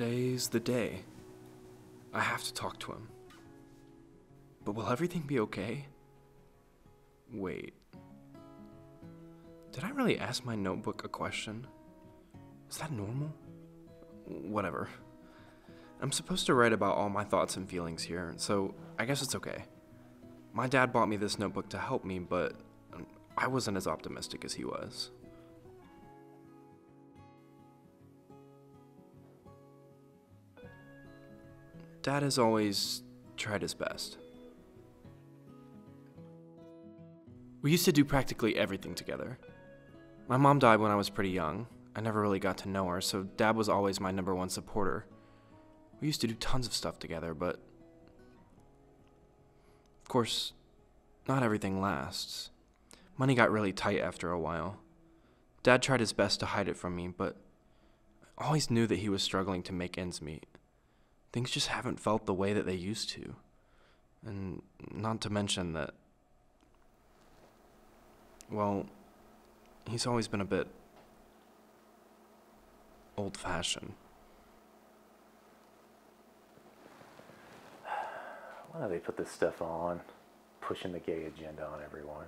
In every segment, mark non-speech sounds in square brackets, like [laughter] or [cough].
Today's the day. I have to talk to him. But will everything be okay? Wait. Did I really ask my notebook a question? Is that normal? Whatever. I'm supposed to write about all my thoughts and feelings here, so I guess it's okay. My dad bought me this notebook to help me, but I wasn't as optimistic as he was. Dad has always tried his best. We used to do practically everything together. My mom died when I was pretty young. I never really got to know her, so Dad was always my number one supporter. We used to do tons of stuff together, but. Of course, not everything lasts. Money got really tight after a while. Dad tried his best to hide it from me, but I always knew that he was struggling to make ends meet. Things just haven't felt the way that they used to. And not to mention that, well, he's always been a bit old fashioned. Why do they put this stuff on? Pushing the gay agenda on everyone.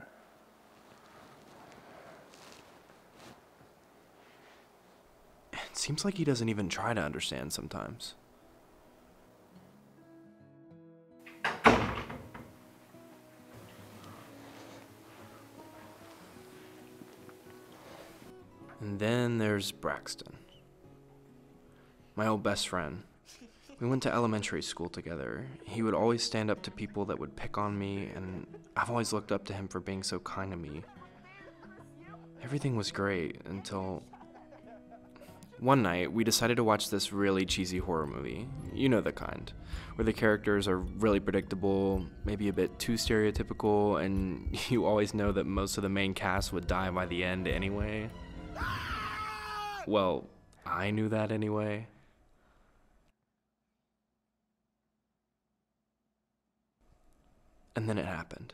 It seems like he doesn't even try to understand sometimes. Then there's Braxton, my old best friend. We went to elementary school together. He would always stand up to people that would pick on me, and I've always looked up to him for being so kind to me. Everything was great until one night we decided to watch this really cheesy horror movie. You know the kind, where the characters are really predictable, maybe a bit too stereotypical, and [laughs] you always know that most of the main cast would die by the end anyway. Well, I knew that anyway. And then it happened.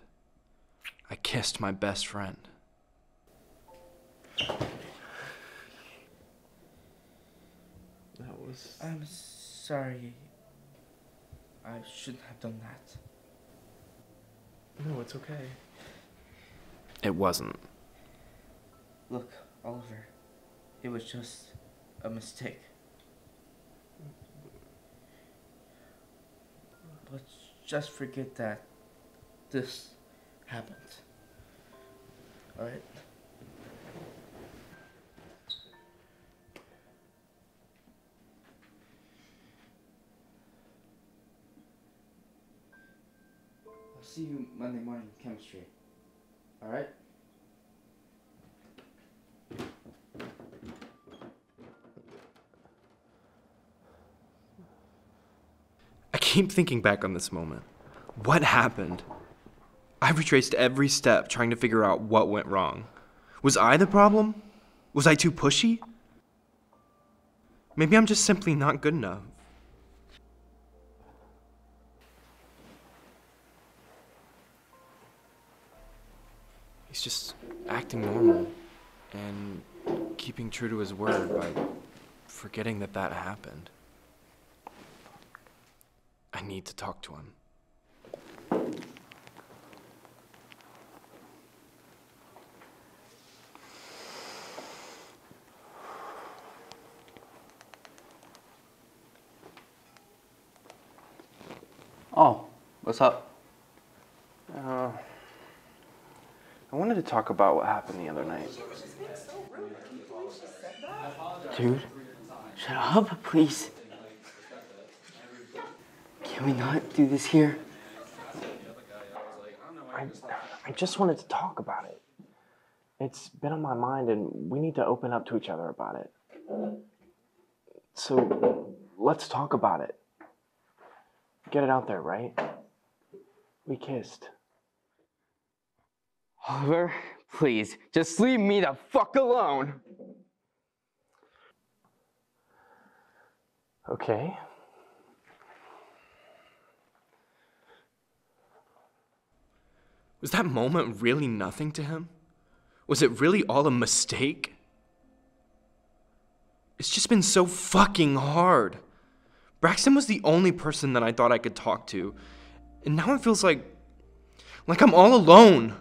I kissed my best friend. That was. I'm sorry. I shouldn't have done that. No, it's okay. It wasn't. Look, Oliver, it was just a mistake. Let's just forget that this happened. Alright? I'll see you Monday morning chemistry. Alright? Keep thinking back on this moment. What happened? I retraced every step trying to figure out what went wrong. Was I the problem? Was I too pushy? Maybe I'm just simply not good enough. He's just acting normal and keeping true to his word by forgetting that that happened. I need to talk to him. Oh, what's up? Uh, I wanted to talk about what happened the other night. Dude, shut up, please. Can we not do this here? I, I just wanted to talk about it. It's been on my mind, and we need to open up to each other about it. So let's talk about it. Get it out there, right? We kissed. Oliver, please, just leave me the fuck alone. Okay. Was that moment really nothing to him? Was it really all a mistake? It's just been so fucking hard. Braxton was the only person that I thought I could talk to. And now it feels like like I'm all alone.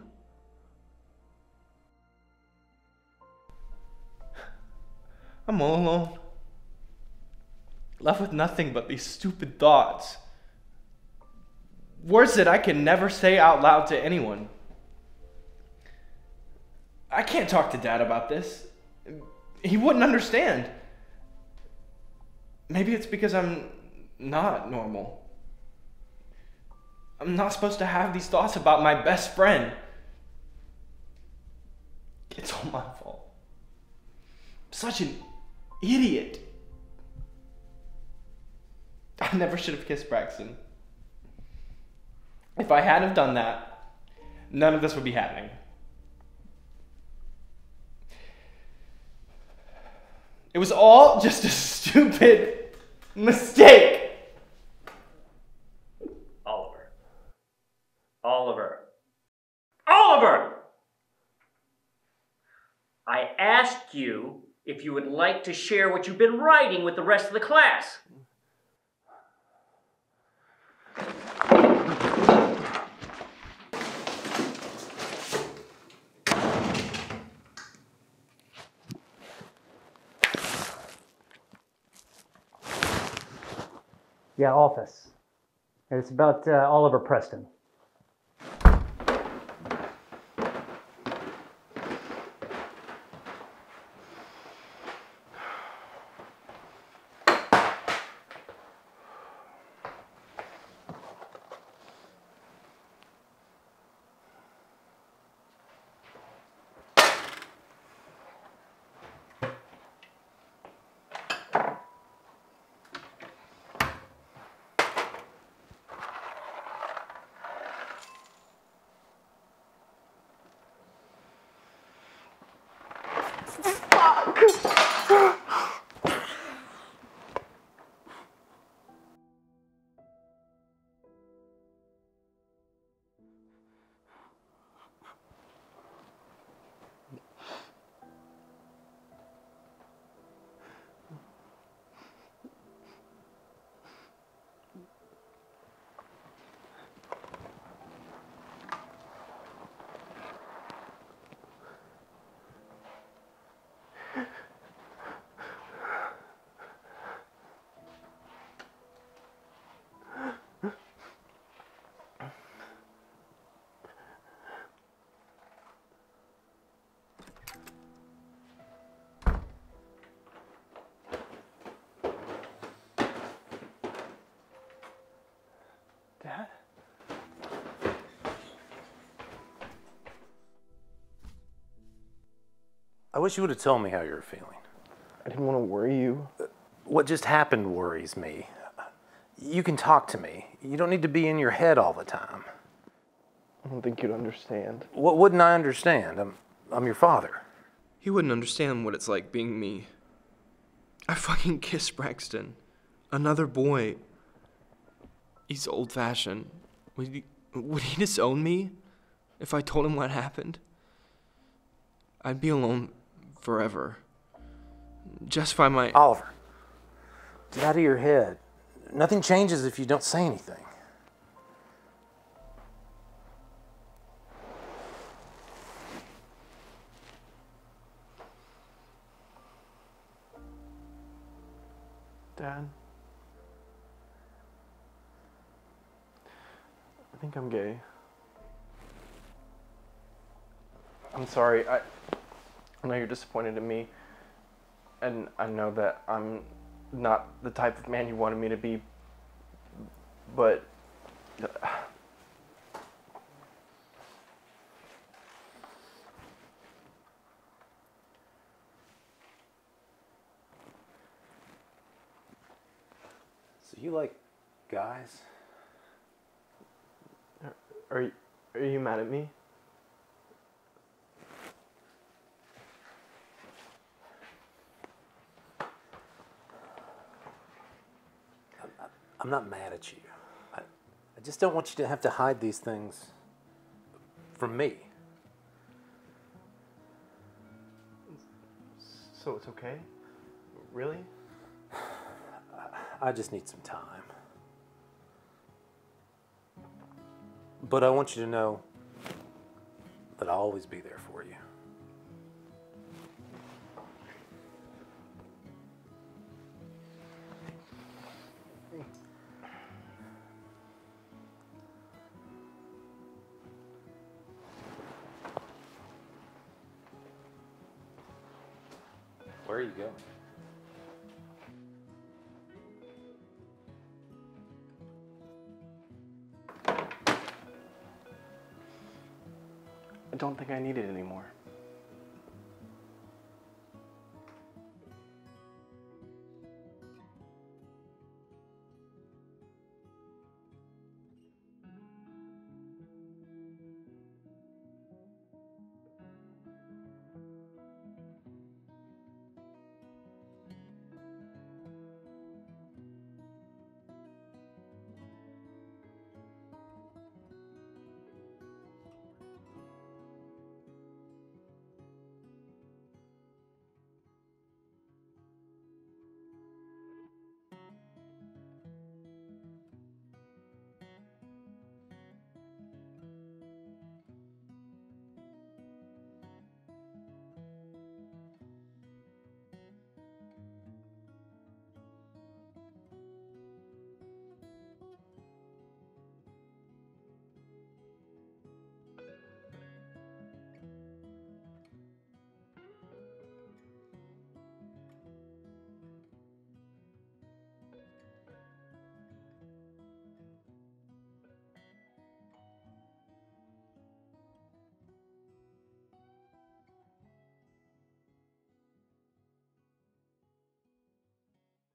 I'm all alone. Left with nothing but these stupid thoughts. Words that I can never say out loud to anyone. I can't talk to Dad about this. He wouldn't understand. Maybe it's because I'm not normal. I'm not supposed to have these thoughts about my best friend. It's all my fault. Such an idiot. I never should have kissed Braxton. If I hadn't have done that, none of this would be happening. It was all just a [laughs] stupid mistake. Oliver. Oliver. Oliver! I asked you if you would like to share what you've been writing with the rest of the class. Yeah, office. It's about uh, Oliver Preston. Dad? I wish you would have told me how you were feeling. I didn't want to worry you. What just happened worries me. You can talk to me. You don't need to be in your head all the time. I don't think you'd understand. What wouldn't I understand? I'm, I'm your father. He wouldn't understand what it's like being me. I fucking [laughs] kissed Braxton. Another boy. He's old fashioned. Would he, would he disown me if I told him what happened? I'd be alone forever. Justify my. Oliver, get out of your head. Nothing changes if you don't say anything. Dad? I think I'm gay. I'm sorry. I, I know you're disappointed in me. And I know that I'm not the type of man you wanted me to be. But. So you like guys? Are you, are you mad at me? I'm not mad at you. I, I just don't want you to have to hide these things from me. So it's okay? Really? I just need some time. But I want you to know that I'll always be there for you. Where are you going? I don't think I need it anymore.